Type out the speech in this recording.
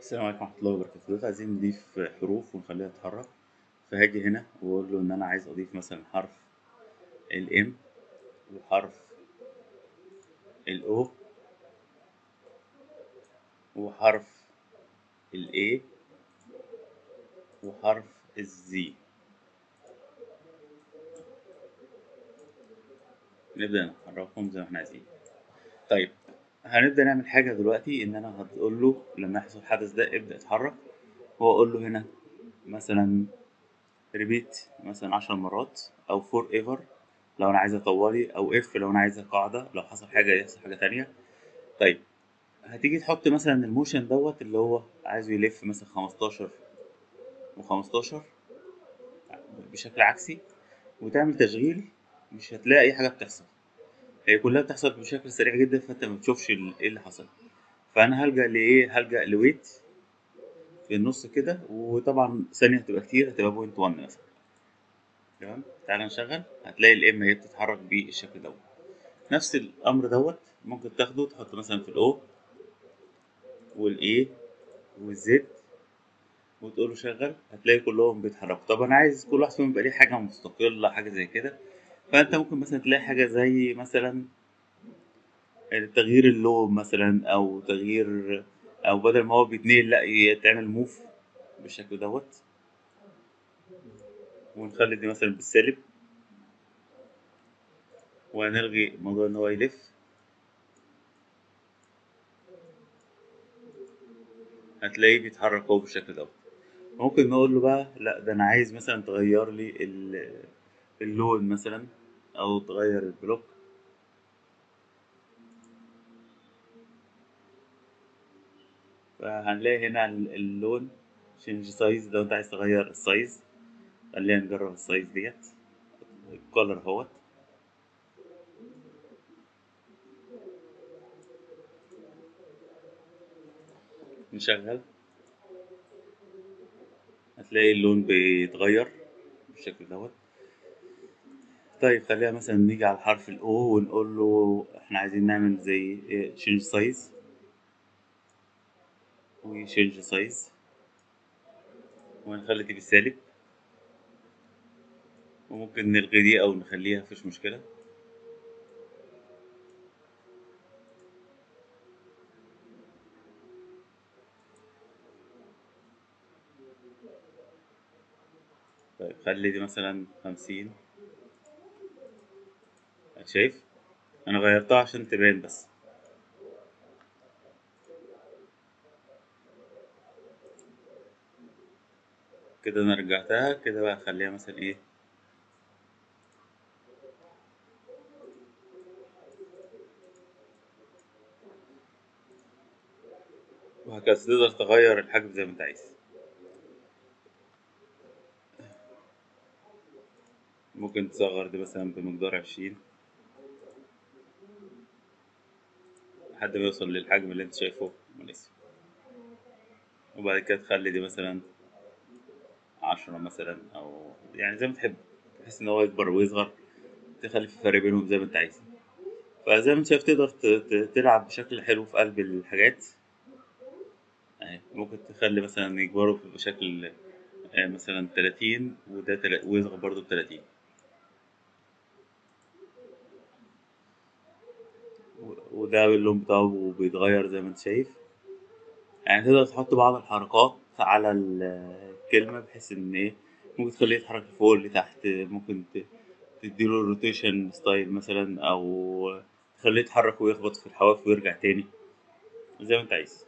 السلام عليكم ورحمة الله وبركاته. دلوقتي عايزين نضيف حروف ونخليها تتحرك. فهاجي هنا وأقول له إن أنا عايز أضيف مثلا حرف ال M وحرف ال O وحرف ال A وحرف ال Z. نبدأ نحركهم زي ما إحنا عايزين. طيب هنبدأ نعمل حاجة دلوقتي إن أنا هقول له لما يحصل الحدث ده ابدأ اتحرك وأقول له هنا مثلا repeat مثلا عشر مرات أو forever لو أنا عايزها طوالي أو if لو أنا عايزها قاعدة لو حصل حاجة يحصل حاجة تانية. طيب هتيجي تحط مثلا ال motion دوت اللي هو عايزه يلف مثلا خمستاشر وخمستاشر بشكل عكسي وتعمل تشغيل مش هتلاقي أي حاجة بتحصل. هي كلها بتحصل بشكل سريع جدا فأنت ما بتشوفش إيه اللي حصل. فأنا هلجأ لإيه؟ هلجأ ل wait في النص كده وطبعا ثانية هتبقى كتير هتبقى point 1 مثلا. تمام؟ تعالى نشغل. هتلاقي ال M هي بتتحرك بالشكل دوت. نفس الأمر دوت ممكن تاخده تحطه مثلا في ال O وال I وال Z وتقول له شغل هتلاقي كلهم بيتحركوا. طب أنا عايز كل واحد فيهم يبقى ليه حاجة مستقلة حاجة زي كده. فأنت ممكن مثلا تلاقي حاجة زي مثلا تغيير اللون مثلا أو تغيير أو بدل ما هو بيتنقل لأ يتعمل موف بالشكل دوت. ونخلي دي مثلا بالسالب. وهنلغي موضوع إن هو يلف. هتلاقيه بيتحرك هو بالشكل دوت. ممكن نقول له بقى لأ ده أنا عايز مثلا تغير لي ال- اللون مثلا. أو تغير ال block. فهنلاقي هنا ال- اللون change size لو أنت عايز تغير ال size خلينا نجرب ال size ديت. ال color اهوت نشغل. هتلاقي اللون بيتغير بالشكل دوت. طيب خلينا مثلا نيجي على حرف ال O ونقول له إحنا عايزين نعمل زي change سايز وشينج سايز ونخلي دي بالسالب وممكن نلغي دي أو نخليها مفيش مشكلة. طيب خلي دي مثلا خمسين. شايف؟ أنا غيرتها عشان تبان بس. كده أنا رجعتها كده بقى خليها مثلا إيه؟ وهكذا تقدر تغير الحجم زي ما أنت عايز. ممكن تصغر دي مثلا بمقدار عشرين. لحد ما يوصل للحجم اللي انت شايفه مناسب وبعد كده تخلي دي مثلا عشرة مثلا أو يعني زي ما تحب. بحيث إن هو يكبر ويصغر تخلي في فرق بينهم زي ما أنت عايز. فزي ما أنت شايف تقدر تلعب بشكل حلو في قلب الحاجات. أهي ممكن تخلي مثلا يكبروا بشكل آه، مثلا تلاتين وده ويصغر برضه بتلاتين. وده اللون بتاعه بيتغير زي ما أنت شايف. يعني تقدر تحط بعض الحركات على ال- الكلمة بحيث إن إيه ممكن تخليه يتحرك لفوق لتحت ممكن تديله rotation style مثلا أو تخليه يتحرك ويخبط في الحواف ويرجع تاني. زي ما أنت عايز.